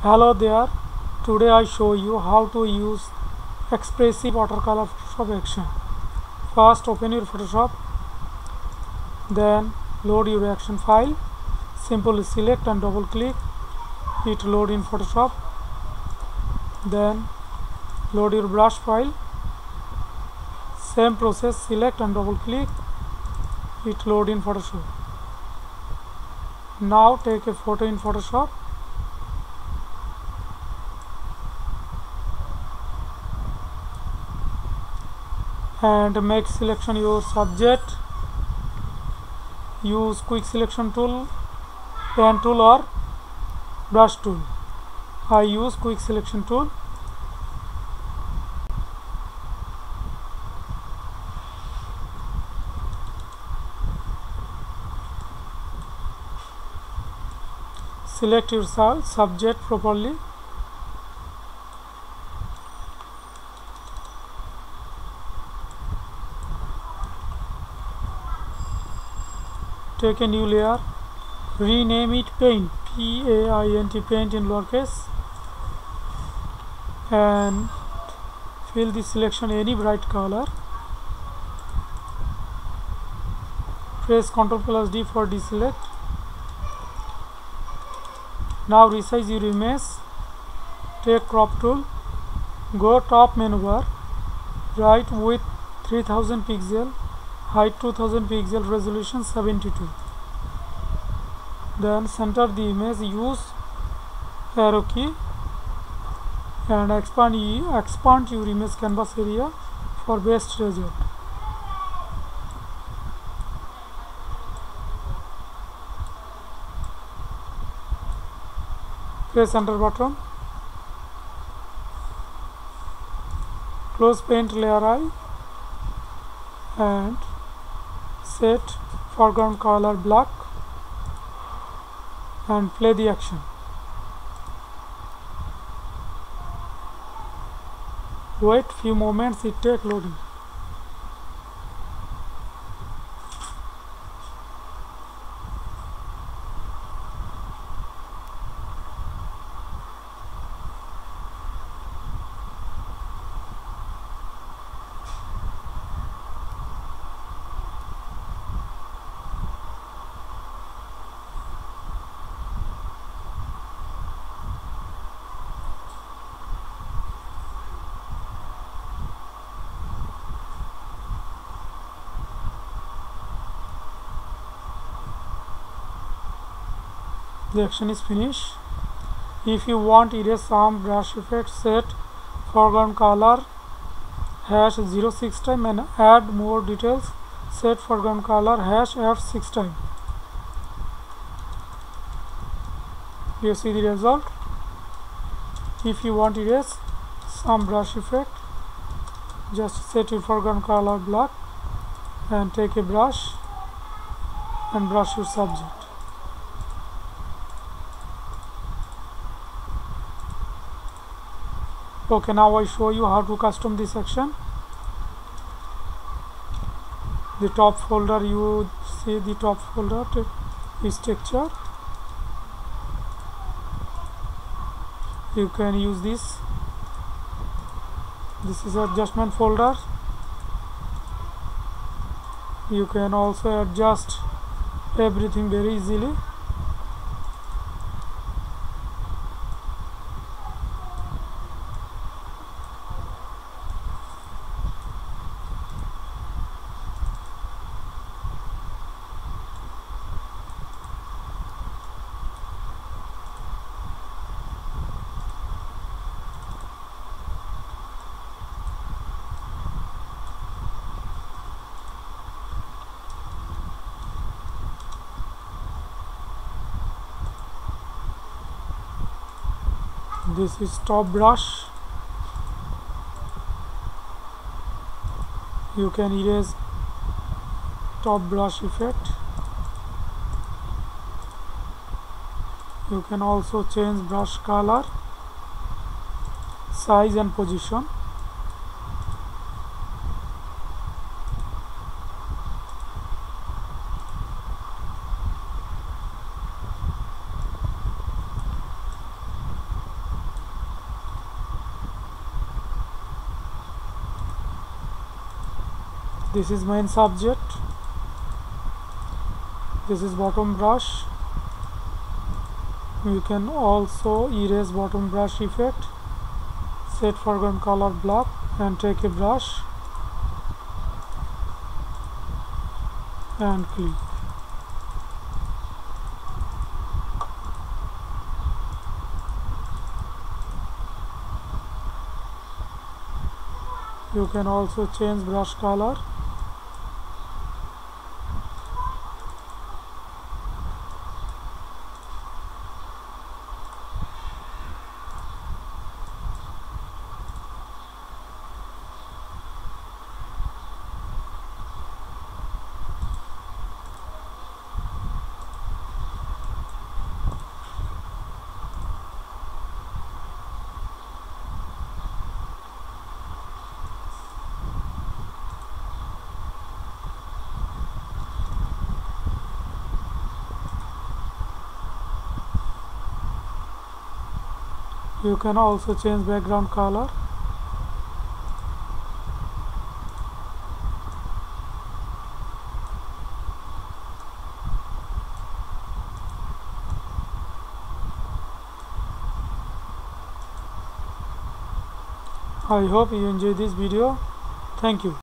Hello there. Today I show you how to use expressive watercolor Photoshop action. First open your Photoshop. Then load your action file. Simply select and double click. It load in Photoshop. Then load your brush file. Same process select and double click. It load in Photoshop. Now take a photo in Photoshop. And make selection your subject. Use quick selection tool pen tool or brush tool. I use quick selection tool. Select your su- subject properly take a new layer rename it paint p-a-i-n-t paint in lowercase and fill the selection any bright color. Press ctrl plus d for deselect. Now resize your image. Take crop tool. Go top menu bar. Write width 3000 pixel height 2000 pixel resolution 72 then center the image use arrow key and expand expand your image canvas area for best result. Press enter button. Close paint layer eye and set foreground color black and play the action. Wait few moments it take loading the action is finished. If you want erase some brush effect set foreground color hash 06 time and add more details set foreground color hash f6 time. You see the result. If you want erase some brush effect just set your foreground color black and take a brush and brush your subject okay now I show you how to custom this section? The top folder you see the top folder is texture you can use this. This is adjustment folder. You can also adjust everything very easily this is top brush. You can erase top brush effect. You can also change brush color size and position this is main subject. This is bottom brush. You can also erase bottom brush effect set foreground color black and take a brush and click. You can also change brush color you can also change background color. I hope you enjoy this video. Thank you